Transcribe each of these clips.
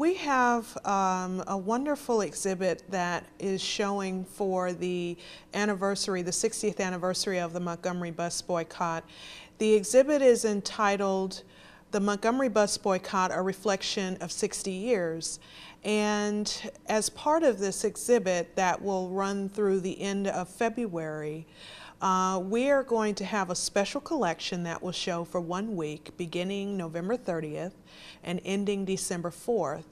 we have um, a wonderful exhibit that is showing for the anniversary, the 60th anniversary of the Montgomery bus boycott. The exhibit is entitled The Montgomery Bus Boycott, A Reflection of 60 Years. And as part of this exhibit that will run through the end of February, uh, we are going to have a special collection that will show for one week beginning November 30th and ending December 4th.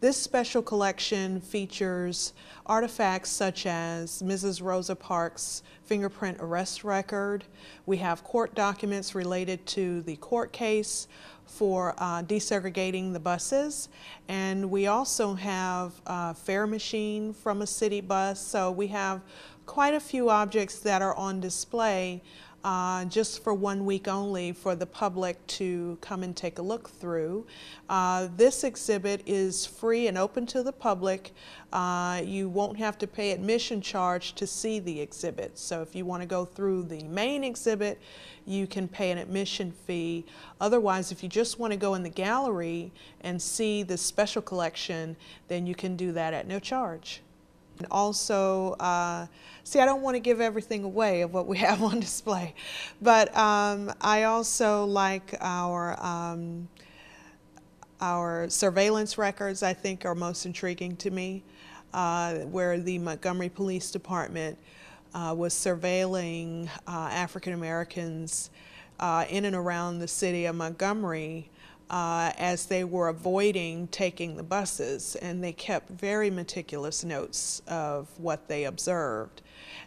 This special collection features artifacts such as Mrs. Rosa Parks' fingerprint arrest record. We have court documents related to the court case for uh, desegregating the buses. And we also have a fare machine from a city bus. So we have quite a few objects that are on display uh, just for one week only for the public to come and take a look through. Uh, this exhibit is free and open to the public. Uh, you won't have to pay admission charge to see the exhibit. So if you want to go through the main exhibit, you can pay an admission fee. Otherwise, if you just want to go in the gallery and see the special collection, then you can do that at no charge. And also, uh, see, I don't want to give everything away of what we have on display, but um, I also like our um, our surveillance records. I think are most intriguing to me, uh, where the Montgomery Police Department uh, was surveilling uh, African Americans uh, in and around the city of Montgomery uh, as they were avoiding taking the buses, and they kept very meticulous notes of what they observed.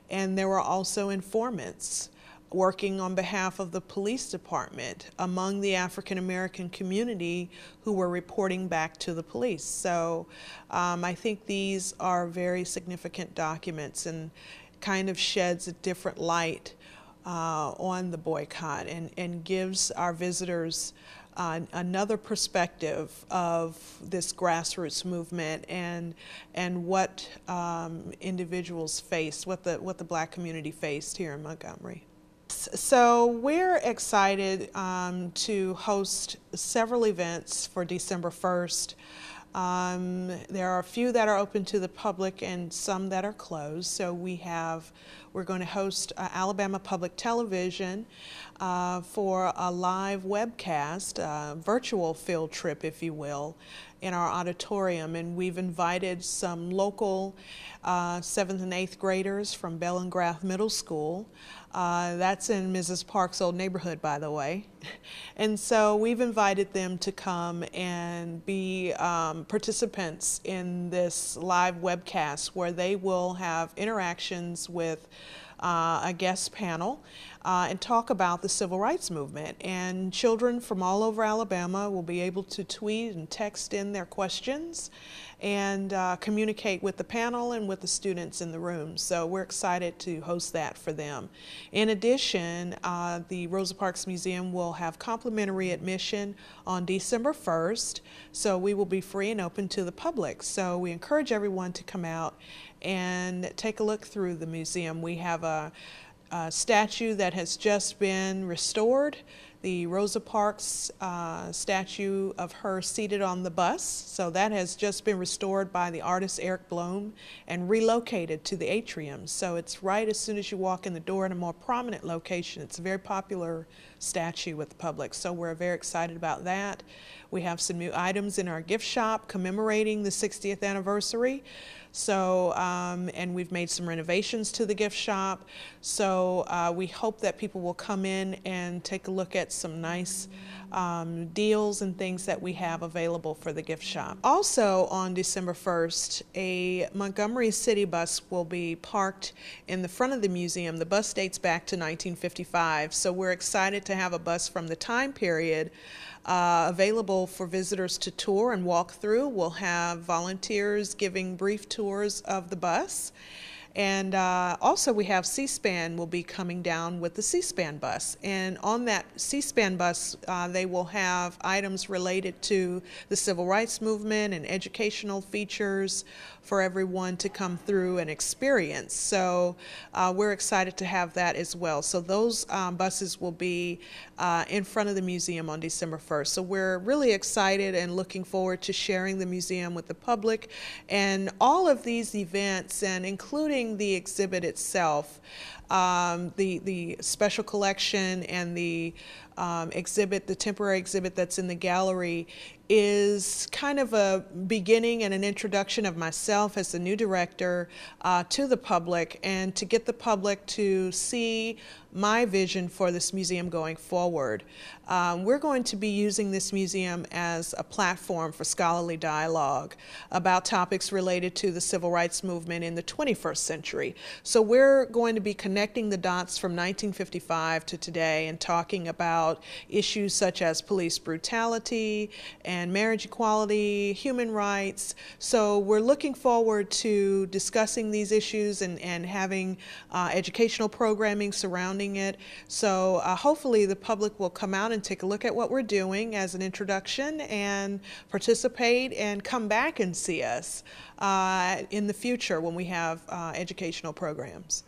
And there were also informants working on behalf of the police department among the African American community who were reporting back to the police. So um, I think these are very significant documents and kind of sheds a different light uh, on the boycott and, and gives our visitors another perspective of this grassroots movement and and what um, individuals faced, what the what the black community faced here in Montgomery. So we're excited um, to host several events for December 1st. Um, there are a few that are open to the public and some that are closed. So we have, we're going to host uh, Alabama Public Television uh, for a live webcast, uh, virtual field trip, if you will, in our auditorium. And we've invited some local uh, seventh and eighth graders from Bell and Bellingrath Middle School. Uh, that's in Mrs. Park's old neighborhood, by the way. and so we've invited them to come and be um, participants in this live webcast where they will have interactions with uh, a guest panel uh, and talk about the civil rights movement. And children from all over Alabama will be able to tweet and text in their questions and uh, communicate with the panel and with the students in the room. So we're excited to host that for them. In addition, uh, the Rosa Parks Museum will have complimentary admission on December 1st, so we will be free and open to the public. So we encourage everyone to come out and take a look through the museum. We have a, a statue that has just been restored the Rosa Parks uh, statue of her seated on the bus. So that has just been restored by the artist Eric Blome and relocated to the atrium. So it's right as soon as you walk in the door in a more prominent location. It's a very popular statue with the public. So we're very excited about that. We have some new items in our gift shop commemorating the 60th anniversary. So, um, and we've made some renovations to the gift shop. So uh, we hope that people will come in and take a look at some nice um, deals and things that we have available for the gift shop. Also on December 1st, a Montgomery City bus will be parked in the front of the museum. The bus dates back to 1955, so we're excited to have a bus from the time period uh, available for visitors to tour and walk through. We'll have volunteers giving brief tours of the bus. And uh, also, we have C SPAN will be coming down with the C SPAN bus. And on that C SPAN bus, uh, they will have items related to the civil rights movement and educational features for everyone to come through and experience. So uh, we're excited to have that as well. So those um, buses will be uh, in front of the museum on December 1st. So we're really excited and looking forward to sharing the museum with the public. And all of these events, and including the exhibit itself, um, the, the special collection and the um, exhibit, the temporary exhibit that's in the gallery, is kind of a beginning and an introduction of myself as the new director uh, to the public and to get the public to see my vision for this museum going forward. Um, we're going to be using this museum as a platform for scholarly dialogue about topics related to the civil rights movement in the 21st century. So we're going to be connecting the dots from 1955 to today and talking about issues such as police brutality and marriage equality, human rights. So we're looking forward to discussing these issues and, and having uh, educational programming surrounding it. So uh, hopefully the public will come out and take a look at what we're doing as an introduction and participate and come back and see us uh, in the future when we have uh, educational programs.